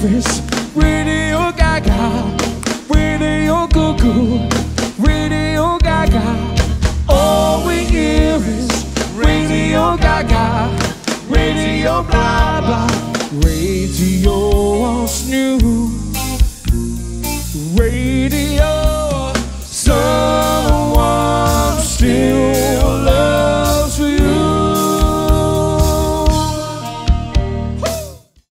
service. Radio Gaga, Radio Goo Radio Gaga. All we hear is Radio Gaga, Radio Blah Blah, Radio News.